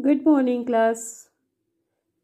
Good morning class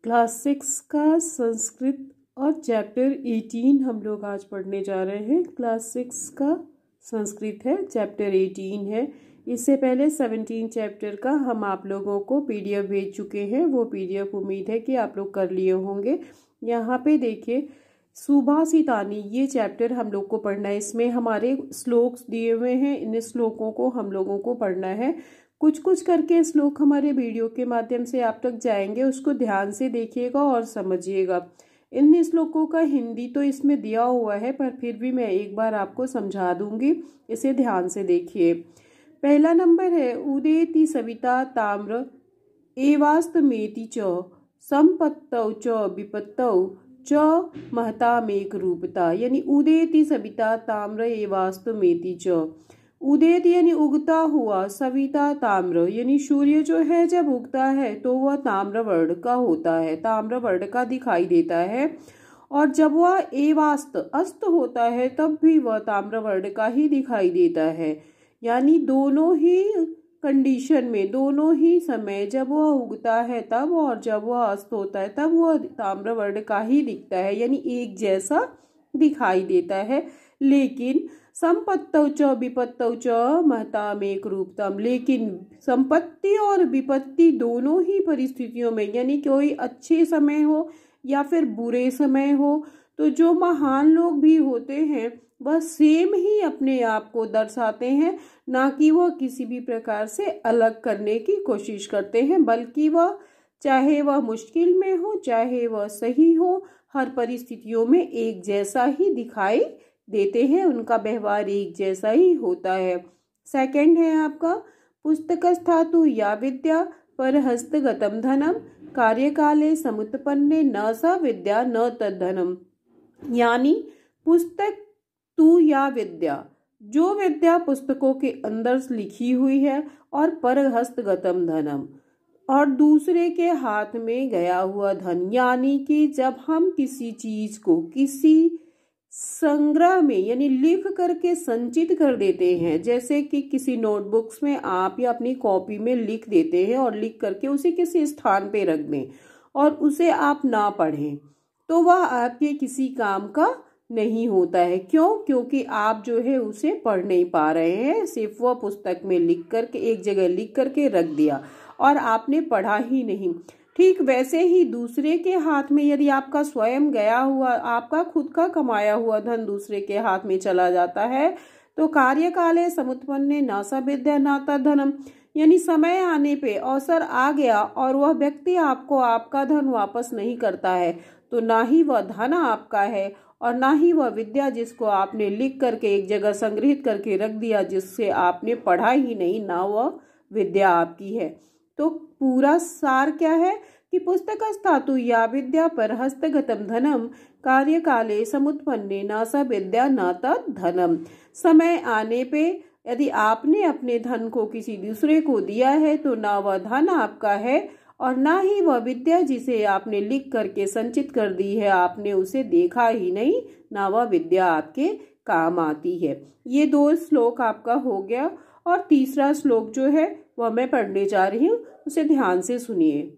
class six का संस्कृत और chapter eighteen हम लोग आज पढ़ने जा रहे हैं। क्लास सिक्स का संस्कृत है चैप्टर एटीन है। इससे पहले सेवनटीन चैप्टर का हम आप लोगों को पीडीएफ भेज चुके हैं। वो पीडीएफ उम्मीद है कि आप लोग कर लिए होंगे। यहाँ पे देखिए सुभाषितानी ये चैप्टर हम लोग को पढ़ना है। इसमें हमारे श्लोक दिए हुए हैं। इन श्लोकों को हम लोगों को पढ़ना है। कुछ कुछ करके श्लोक हमारे वीडियो के माध्यम से आप तक जाएँगे, उसको ध्यान से देखिएगा और समझिएगा। इन श्लोकों का हिंदी तो इसमें दिया हुआ है, पर फिर भी मैं एक बार आपको समझा दूँगी, इसे ध्यान से देखिए। पहला नंबर है, उदेति सविता ताम्र, एवास्तमेति च, संपत्तौ च विपत्तौ, च महता मेक रूपता यानी उदेति सविता ताम्र एवास्तमेति च। उदित यानी उगता हुआ सविता ताम्र। यानी सूर्य जो है, जब उगता है तो वह ताम्र वर्ण का होता है। ताम्र वर्ण का दिखाई देता है। और जब वह एवास्त, अस्त होता है, तब भी वह ताम्र वर्ण का ही दिखाई देता है। यानी दोनों ही कंडीशन में, दोनों ही समय जब वह उगता है, तब और जब वह अस्त होता है, तब वह ताम्र वर्ण का ही दिखता है। यानी एक जैसा दिखाई देता है। लेकिन संपत्तौ च, विपत्तौ च महताम एक रूपतम लेकिन संपत्ति और विपत्ति दोनों ही परिस्थितियों में, यानी कोई अच्छे समय हो या फिर बुरे समय हो तो जो महान लोग भी होते हैं, वह सेम ही अपने आप को दर्शाते हैं, ना कि वह किसी भी प्रकार से अलग करने की कोशिश करते हैं, बल्कि वह, चाहे वह मुश्किल में हो, चाहे वह सही हो, हर परिस्थितियों में एक जैसा ही दिखाई देते हैं, उनका व्यवहार एक जैसा ही होता है। सेकंड है आपका पुस्तक स्थातु या विद्या पर हस्तगतम धनम, कार्यकाले समुत्पन्ने न सा विद्या न तद्धनम। यानी पुस्तक तू या विद्या, जो विद्या पुस्तकों के अंदर लिखी हुई है और पर हस्तगतम धनम, और दूसरे के हाथ में गया हुआ धन। यानी कि जब हम किसी चीज़ को किसी संग्रह में, यानी लिख करके संचित कर देते हैं। जैसे कि किसी नोटबुक्स में आप या अपनी कॉपी में लिख देते हैं और लिख करके उसे किसी स्थान पे रख दें और उसे आप ना पढ़ें तो वह आपके किसी काम का नहीं होता है। क्यों? क्योंकि आप जो है उसे पढ़ नहीं पा रहे हैं। सिर्फ़ वह पुस्तक में लिख करके, एक जगह लिख करके रख दिया और आपने पढ़ा ही नहीं। ठीक वैसे ही दूसरे के हाथ में यदि आपका स्वयं गया हुआ, आपका खुद का कमाया हुआ धन दूसरे के हाथ में चला जाता है तो कार्यकाले समुत्पन्न नासा विद्या नाता धनम। यानी समय आने पे अवसर आ गया और वह व्यक्ति आपको आपका धन वापस नहीं करता है तो ना ही वह धन आपका है और ना ही वह विद्या जिसको आपने लिख करके एक जगह संग्रहित करके रख दिया, जिससे आपने पढ़ा ही नहीं, ना वह विद्या आपकी है। तो पूरा सार क्या है कि पुस्तक स्थातु या विद्या पर हस्तगतम धनम, कार्यकाले समुत्पन्ने न स विद्या न धनम। समय आने पे यदि आपने अपने धन को किसी दूसरे को दिया है तो ना वह धन आपका है और ना ही वह विद्या जिसे आपने लिख करके संचित कर दी है, आपने उसे देखा ही नहीं, ना वह विद्या आपके काम आती है। ये दो श्लोक आपका हो गया और तीसरा श्लोक जो है वह मैं पढ़ने जा रही हूँ, उसे ध्यान से सुनिए।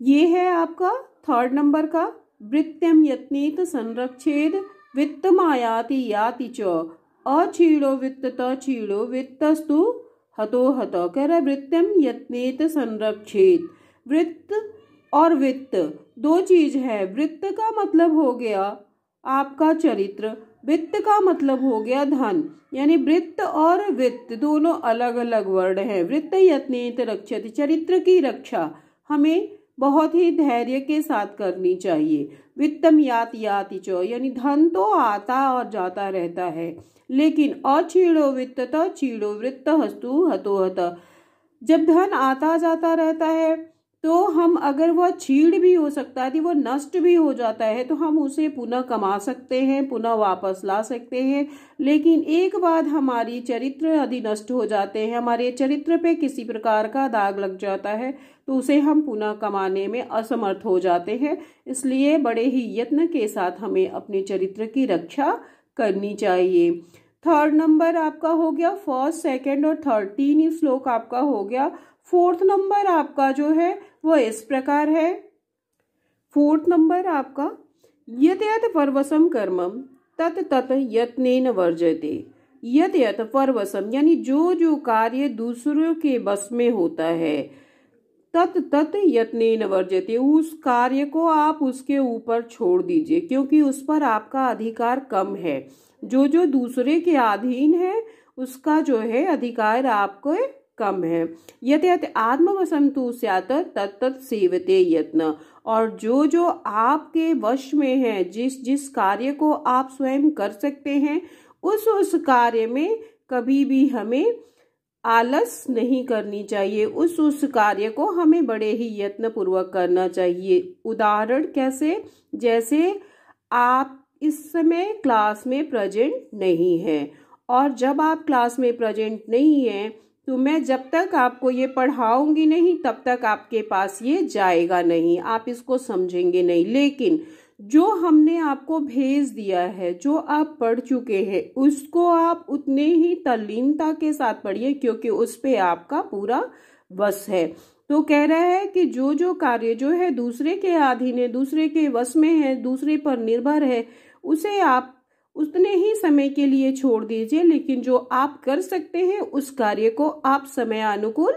ये है आपका थर्ड नंबर का वृत्यम यत्नीत संरक्षेद वित्तमायाति याति च अछीड़ो वित्त तीड़ो वित्तस्तु, हतो हत कह रहा वृत्तम यत्नेत संरक्षित वृत्त और वित्त, दो चीज़ है। वृत्त का मतलब हो गया आपका चरित्र वित्त का मतलब हो गया धन, यानी वृत्त और वित्त दोनों अलग अलग वर्ड हैं। वृत्त यत्नेत रक्षित, चरित्र की रक्षा हमें बहुत ही धैर्य के साथ करनी चाहिए। वित्तम यात याति चो, यानी धन तो आता और जाता रहता है, लेकिन अछीड़ो वित्त तो चीड़ो वृत्त हस्तु हतो हत जब धन आता जाता रहता है तो हम अगर वह छीड़ भी हो सकता है, वो नष्ट भी हो जाता है तो हम उसे पुनः कमा सकते हैं, पुनः वापस ला सकते हैं। लेकिन एक बार हमारी चरित्र यदि नष्ट हो जाते हैं, हमारे चरित्र पे किसी प्रकार का दाग लग जाता है तो उसे हम पुनः कमाने में असमर्थ हो जाते हैं। इसलिए बड़े ही यत्न के साथ हमें अपने चरित्र की रक्षा करनी चाहिए। थर्ड नंबर आपका हो गया फ़र्स्ट सेकंड और थर्ड तीन श्लोक आपका हो गया। फोर्थ नंबर आपका जो है वो इस प्रकार है। फोर्थ नंबर आपका यत यत परवसम कर्मम तत तत यत्न वर्जते। यत यत परवसम यानी जो जो कार्य दूसरों के बस में होता है, तत् तत् यत्न वर्जते। उस कार्य को आप उसके ऊपर छोड़ दीजिए, क्योंकि उस पर आपका अधिकार कम है। जो जो दूसरे के अधीन है, उसका जो है अधिकार आपको कम है। यत यत आत्मवसंतु स्यात तत्त सेवते यत्न। और जो जो आपके वश में है, जिस जिस कार्य को आप स्वयं कर सकते हैं, उस उस कार्य में कभी भी हमें आलस नहीं करनी चाहिए। उस उस कार्य को हमें बड़े ही यत्न पूर्वक करना चाहिए। उदाहरण कैसे? जैसे आप इस समय क्लास में प्रेजेंट नहीं है, और जब आप क्लास में प्रेजेंट नहीं है तो मैं जब तक आपको ये पढ़ाऊँगी नहीं, तब तक आपके पास ये जाएगा नहीं। आप इसको समझेंगे नहीं। लेकिन जो हमने आपको भेज दिया है, जो आप पढ़ चुके हैं, उसको आप उतने ही तल्लीनता के साथ पढ़िए, क्योंकि उस पर आपका पूरा वश है। तो कह रहा है कि जो जो कार्य जो है दूसरे के अधीन है, दूसरे के वश में है, दूसरे पर निर्भर है, उसे आप उतने ही समय के लिए छोड़ दीजिए, लेकिन जो आप कर सकते हैं, उस कार्य को आप समय अनुकूल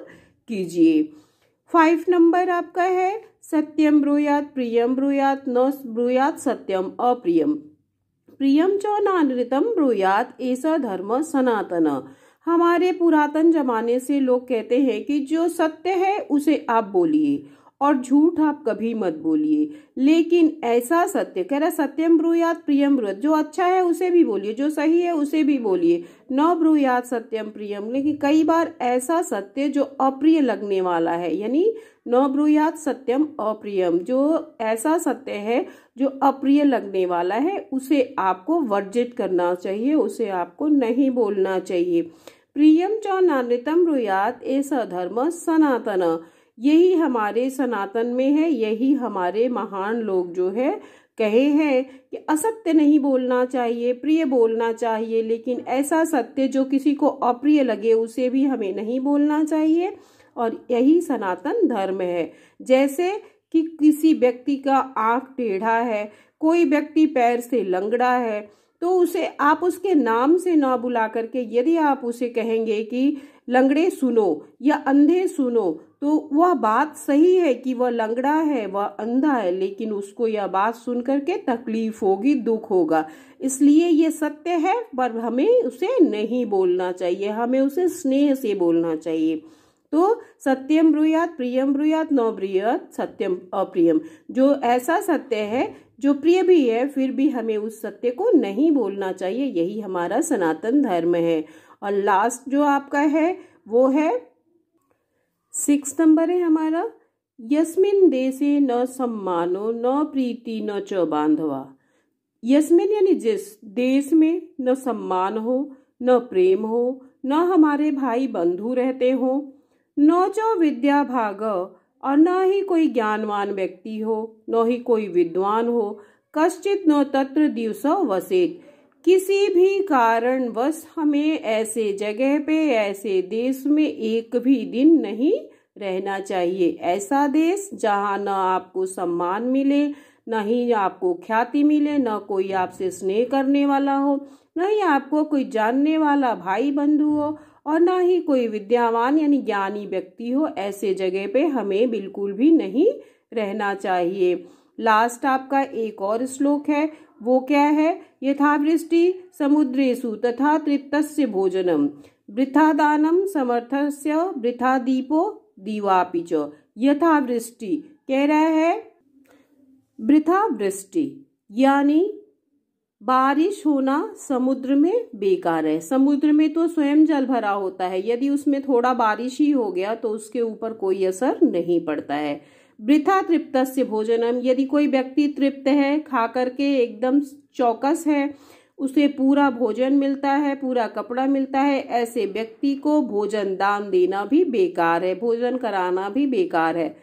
कीजिए। फाइव नंबर आपका है, सत्यम ब्रूयात, प्रियम ब्रूयात न ब्रूयात, सत्यम अप्रियम। प्रियम च नानृतम ब्रूयात ऐसा धर्म सनातन। हमारे पुरातन जमाने से लोग कहते हैं कि जो सत्य है, उसे आप बोलिए। और झूठ आप कभी मत बोलिए। लेकिन ऐसा सत्य, कह रहा सत्यम ब्रुयात प्रियम ब्रुत जो अच्छा है, उसे भी बोलिए। जो सही है, उसे भी बोलिए। न ब्रुयात सत्यम प्रियम। लेकिन कई बार ऐसा सत्य जो अप्रिय लगने वाला है, यानी न ब्रुयात सत्यम अप्रियम। जो ऐसा सत्य है, जो अप्रिय लगने वाला है, उसे आपको वर्जित करना चाहिए, उसे आपको नहीं बोलना चाहिए। प्रियम च नानृतम ब्रुयात ऐसा धर्म सनातन। यही हमारे सनातन में है, यही हमारे महान लोग जो है, कहे हैं कि असत्य नहीं बोलना चाहिए, प्रिय बोलना चाहिए, लेकिन ऐसा सत्य जो किसी को अप्रिय लगे, उसे भी हमें नहीं बोलना चाहिए। और यही सनातन धर्म है। जैसे कि किसी व्यक्ति का आँख टेढ़ा है, कोई व्यक्ति पैर से लंगड़ा है तो उसे आप उसके नाम से ना बुला करके यदि आप उसे कहेंगे कि, लंगड़े सुनो या अंधे सुनो तो वह बात सही है कि वह लंगड़ा है, वह अंधा है, लेकिन उसको यह बात सुन करके तकलीफ़ होगी, दुख होगा। इसलिए ये सत्य है, पर हमें उसे नहीं बोलना चाहिए, हमें उसे स्नेह से बोलना चाहिए। तो सत्यम ब्रुयात, प्रियम ब्रुयात, न ब्रुयात, सत्यम अप्रियम। जो ऐसा सत्य है जो प्रिय भी है, फिर भी हमें उस सत्य को नहीं बोलना चाहिए, यही हमारा सनातन धर्म है। और लास्ट जो आपका है, वो है सिक्स नंबर है हमारा, यस्मिन देशे न सम्मानो, न प्रीति, न च बांधवा। यस्मिन यानी जिस देश में न सम्मान हो, न प्रेम हो, न हमारे भाई बंधु रहते हो, न च विद्या भाग और न ही कोई ज्ञानवान व्यक्ति हो, न ही कोई विद्वान हो, कश्चित न तत्र दिवस वसेत। किसी भी कारणवश हमें ऐसे जगह पे, ऐसे देश में एक भी दिन नहीं रहना चाहिए। ऐसा देश जहाँ न आपको सम्मान मिले, न ही आपको ख्याति मिले, न कोई आपसे स्नेह करने वाला हो, न ही आपको कोई जानने वाला भाई बंधु हो और न ही कोई विद्यावान यानी ज्ञानी व्यक्ति हो, ऐसे जगह पे हमें बिल्कुल भी नहीं रहना चाहिए। लास्ट आपका एक और श्लोक है, वो क्या है? यथावृष्टि समुद्रेशु तथा तृप्तस्य भोजनम। वृथा दानम समर्थस्य वृथा दीपो दीवापि च। यथावृष्टि कह रहा है वृथा वृष्टि यानी बारिश होना समुद्र में बेकार है। समुद्र में तो स्वयं जल भरा होता है। यदि उसमें थोड़ा बारिश ही हो गया तो उसके ऊपर कोई असर नहीं पड़ता है। वृथा तृप्त से भोजनम। यदि कोई व्यक्ति तृप्त है, खा करके एकदम चौकस है, उसे पूरा भोजन मिलता है, पूरा कपड़ा मिलता है, ऐसे व्यक्ति को भोजन दान देना भी बेकार है। भोजन कराना भी बेकार है।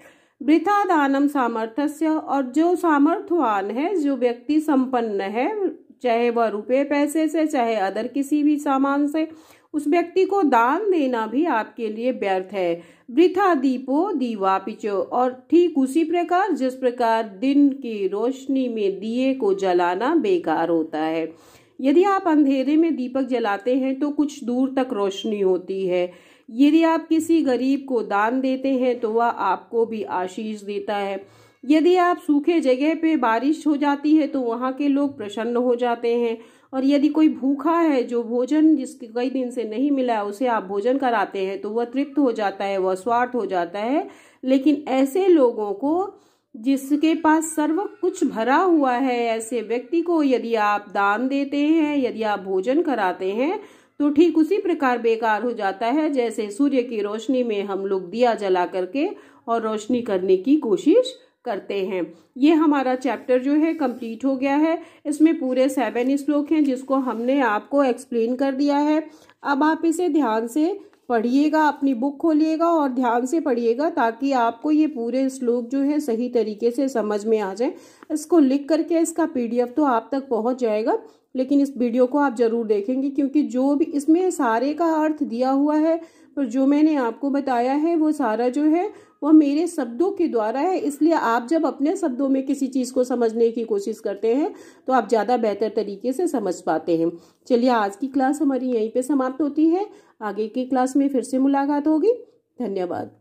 वृथा दानम सामर्थ्य और जो सामर्थ्यवान है, जो व्यक्ति संपन्न है चाहे वह रुपए, पैसे से, चाहे अदर किसी भी सामान से, उस व्यक्ति को दान देना भी आपके लिए व्यर्थ है। वृथा दीपो दीवा पिचो और ठीक उसी प्रकार, जिस प्रकार दिन की रोशनी में दिए को जलाना बेकार होता है। यदि आप अंधेरे में दीपक जलाते हैं तो कुछ दूर तक रोशनी होती है। यदि आप किसी गरीब को दान देते हैं तो वह आपको भी आशीष देता है। यदि आप सूखे जगह पे बारिश हो जाती है तो वहाँ के लोग प्रसन्न हो जाते हैं। और यदि कोई भूखा है, जो भोजन जिसके कई दिन से नहीं मिला है, उसे आप भोजन कराते हैं तो वह तृप्त हो जाता है, वह स्वार्थ हो जाता है। लेकिन ऐसे लोगों को, जिसके पास सर्व कुछ भरा हुआ है, ऐसे व्यक्ति को यदि आप दान देते हैं, यदि आप भोजन कराते हैं तो ठीक उसी प्रकार बेकार हो जाता है, जैसे सूर्य की रोशनी में हम लोग दिया जला करके और रोशनी करने की कोशिश करते हैं। ये हमारा चैप्टर जो है कंप्लीट हो गया है। इसमें पूरे सेवन श्लोक हैं जिसको हमने आपको एक्सप्लेन कर दिया है। अब आप इसे ध्यान से पढ़िएगा, अपनी बुक खोलिएगा और ध्यान से पढ़िएगा ताकि आपको ये पूरे श्लोक जो है सही तरीके से समझ में आ जाए। इसको लिख करके इसका पीडीएफ तो आप तक पहुँच जाएगा, लेकिन इस वीडियो को आप ज़रूर देखेंगे क्योंकि जो भी इसमें सारे का अर्थ दिया हुआ है पर जो मैंने आपको बताया है वो सारा जो है वह मेरे शब्दों के द्वारा है। इसलिए आप जब अपने शब्दों में किसी चीज़ को समझने की कोशिश करते हैं तो आप ज़्यादा बेहतर तरीके से समझ पाते हैं। चलिए, आज की क्लास हमारी यहीं पे समाप्त होती है। आगे की क्लास में फिर से मुलाकात होगी। धन्यवाद।